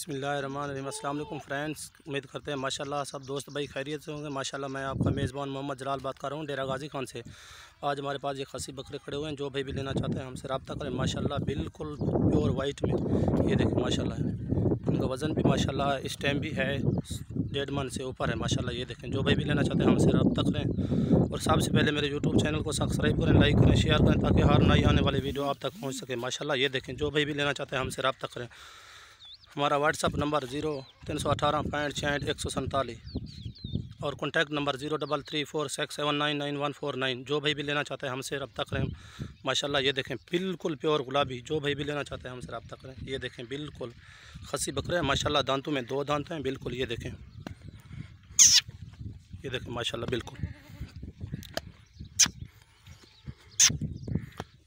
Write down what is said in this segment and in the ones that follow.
بسم اللہ الرحمن الرحیم۔ السلام علیکم فرینڈس امید کرتے ہیں ماشاءاللہ سب دوست بھائی خیریت سے ہوں گے۔ ماشاءاللہ میں آپ کا میزبان محمد جلال بات کر رہا ہوں، ڈیرہ غازی خان سے۔ آج ہمارے پاس یہ خصی بکرے کھڑے ہوئے ہیں، جو بھائی بھی لینا چاہتے ہیں ہم سے رابطہ کریں۔ ماشاءاللہ بالکل پیور وائٹ میں۔ یہ دیکھیں، ماشاءاللہ ان کا وزن بھی ماشاءاللہ اس ٹائم بھی ہے، ڈیڑھ من سے اوپر ہے، ماشاءاللہ یہ دیکھیں۔ جو بھائی بھی لینا چاہتے ہیں ہم سے رابطہ کریں۔ اور سب سے پہلے میرے یوٹیوب چینل کو سبسکرائب کریں، لائک کریں، شیئر کریں، تاکہ ہر نئی آنے والی ویڈیو آپ تک پہنچ سکے۔ ماشاءاللہ یہ دیکھیں، جو بھائی بھی لینا چاہتے ہیں ہم سے رابطہ کریں۔ ہمارا واٹس اپ نمبر زیرو تین سو اٹھارہ پینٹ چھیانٹ ایک سو سنتالیس اور contact number zero double three four six seven nine nine one four nine. جو بھائی بھی لینا چاہتے ہیں ہم سے رابطہ کریں۔ ماشاءاللہ یہ دیکھیں، بالکل پیور گلابی۔ جو بھائی بھی لینا چاہتے ہیں ہم سے رابطہ کریں۔ یہ دیکھیں، بالکل خسی بکرے ہیں۔ ماشاءاللہ دانتوں میں دو دانت ہیں، بالکل یہ دیکھیں۔ یہ دیکھیں، ماشاءاللہ بالکل۔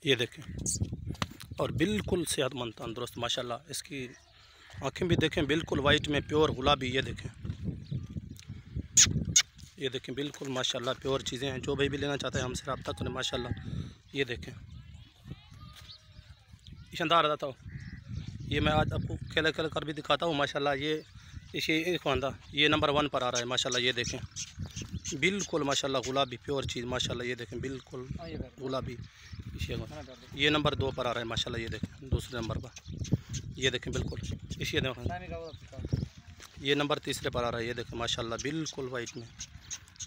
یہ دیکھیں۔ اور بالکل صحت مند، تندرست، ماشاءاللہ اس کی آنکھیں بھی دیکھیں، بالکل وائٹ میں پیور گلابی، یہ دیکھیں۔ یہ دیکھیں، بالکل ماشاءاللہ پیور چیزیں ہیں۔ جو بھائی بھی لینا چاہتے ہیں ہم سے رابطہ کریں، ماشاءاللہ۔ یہ دیکھیں۔ شاندار رہتا ہوں یہ میں آج آپ کو کھیلے کھیلے کر بھی دکھاتا ہوں، ماشاءاللہ۔ یہ، اسی خواندہ، یہ نمبر ون پر آ رہا ہے، ماشاءاللہ۔ یہ دیکھیں۔ بالکل ماشاءاللہ گلابی پیور چیز ماشاءاللہ یہ دیکھیں بالکل گلابی یہ نمبر دو پر آ رہا ہے ماشاءاللہ یہ دیکھیں دوسرے نمبر پر۔ یہ دیکھیں بالکل۔ اسی دیکھیں۔ یہ نمبر تیسرے پر آ رہا ہے یہ دیکھیں ماشاءاللہ بالکل وائٹ میں۔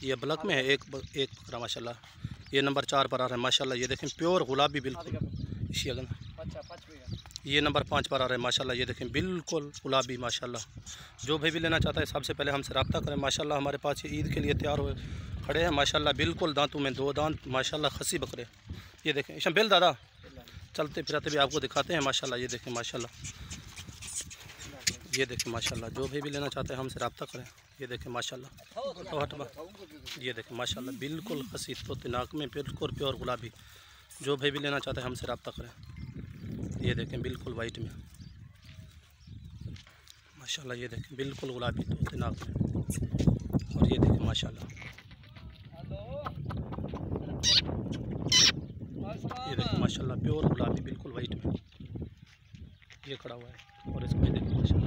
یہ بلک میں ہے ایک ایک بکرا ماشاءاللہ۔ یہ نمبر چار پر آ رہا ہے ماشاءاللہ یہ دیکھیں پیور گلابی بالکل۔ اسی اگر یہ نمبر پانچ پر آ رہا ہے ماشاءاللہ، یہ دیکھیں بالکل گلابی، ماشاءاللہ۔ جو بھی بھی لینا چاہتا ہے، سب سے پہلے ہم سے رابطہ کریں۔ ماشاءاللہ، ہمارے پاس یہ عید کے لیے تیار ہوئے کھڑے ہیں۔ ماشاءاللہ، بالکل دانتوں میں دو دانت، ماشاءاللہ، خسی بکرے۔ یہ دیکھیں شمبیل دادا۔ چلتے پھراتے بھی آپ کو دکھاتے ہیں، ماشاءاللہ، یہ دیکھیں، ماشاءاللہ۔ یہ دیکھیں، ماشاءاللہ، جو بھی بھی لینا چاہتے ہیں، ہم سے رابطہ کریں۔ یہ دیکھیں، ماشاءاللہ۔ تو ہٹ یہ دیکھیں، ماشاءاللہ، بالکل خسی تو تناک میں، بالکل پیور گلابی۔ جو بھی بھی لینا چاہتے ہیں، ہم سے رابطہ کریں۔ یہ دیکھیں بالکل وائٹ میں۔ ماشاءاللہ یہ دیکھیں بالکل گلابی تو تناک میں۔ اور یہ دیکھیں ماشاءاللہ۔ یہ دیکھیں ماشاءاللہ پیور گلابی بالکل وائٹ میں۔ یہ کھڑا ہوا ہے۔ اور اس کو دیکھیں ماشاءاللہ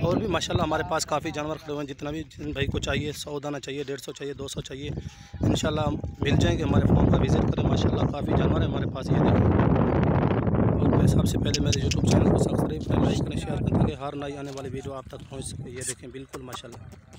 اور بھی ماشاءاللہ ہمارے پاس کافی جانور کھڑے ہوئے ہیں۔ جتنا بھی جن بھائی کو چاہیے، سو دانہ چاہیے، ڈیڑھ سو چاہیے، دو سو چاہیے، انشاءاللہ مل جائیں گے۔ ہمارے فارم کا وزٹ کریں ماشاءاللہ کافی جانور ہیں ہمارے پاس، یہ دیکھو۔ اور میں سب سے پہلے میرے یوٹیوب چینل کو سبسکرائب کریں لائک کریں شیئر کریں، تاکہ ہر نئی آنے والی ویڈیو آپ تک پہنچ سکے۔ یہ دیکھیں، بالکل ماشاءاللہ۔